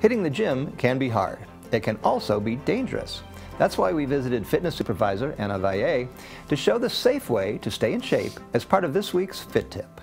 Hitting the gym can be hard. It can also be dangerous. That's why we visited fitness supervisor Anna Valle to show the safe way to stay in shape as part of this week's Fit Tip.